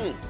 응.